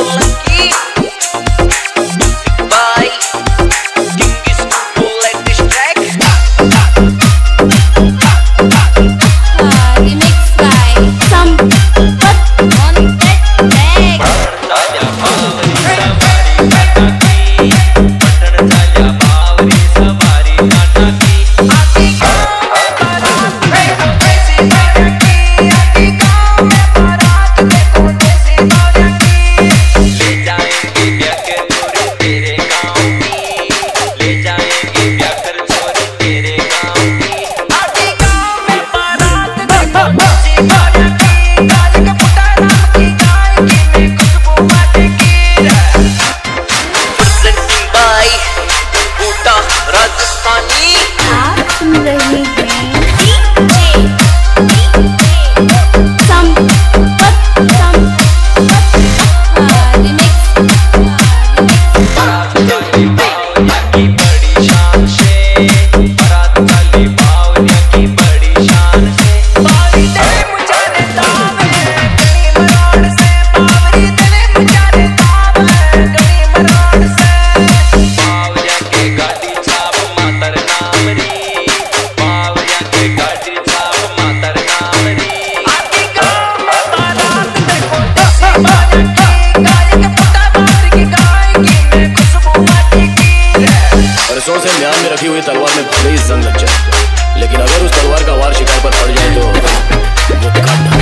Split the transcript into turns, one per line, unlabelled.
Oh. बरसों से म्यान में रखी हुई तलवार में भले ही जंग लग जाए। लेकिन अगर उस तलवार का वार शिकार पर पड़ जाए तो वो काटना।